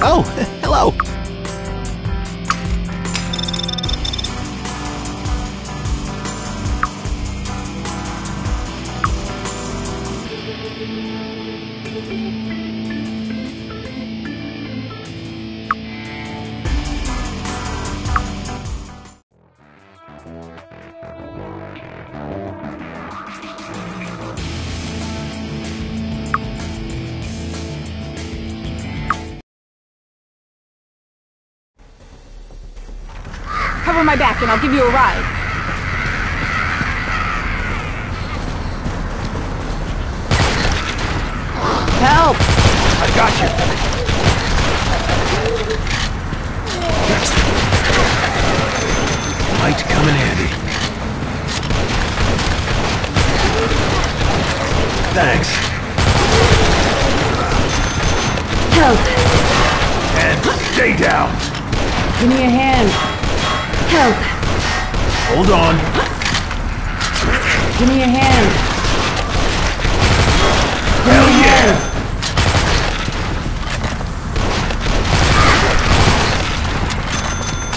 Oh, hello. Cover my back and I'll give you a ride. Help! I got you. Might come in handy. Thanks. Help! And stay down. Give me a hand. Help! Hold on. Give me your hand. Give Hell yeah!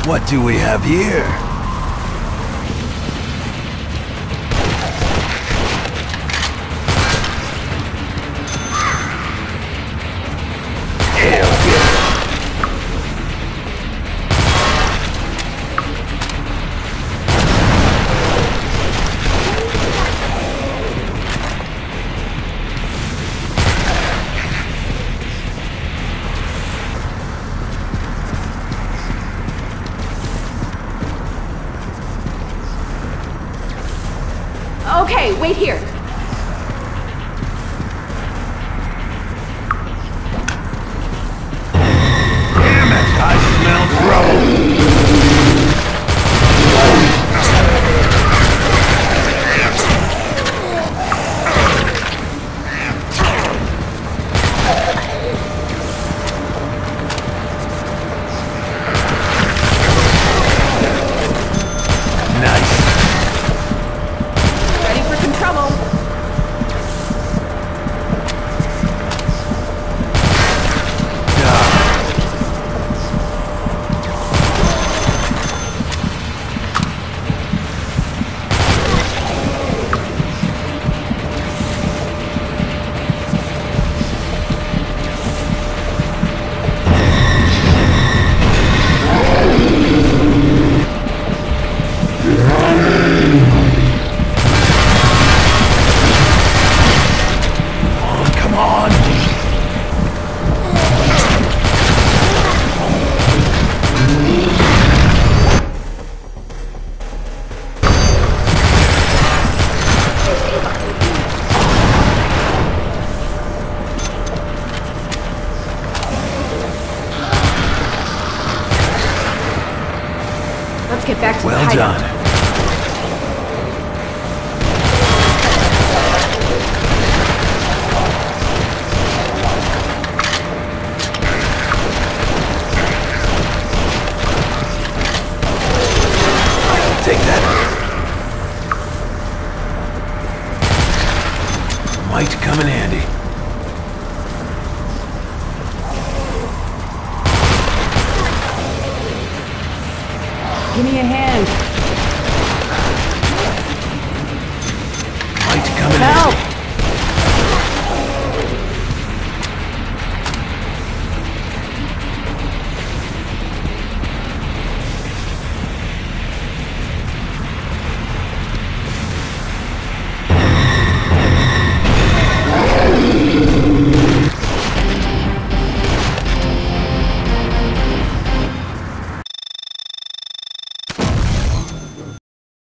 What do we have here? Okay, wait here. Let's get back to the Well done. Take that. Might come in handy. Give me a hand. Help!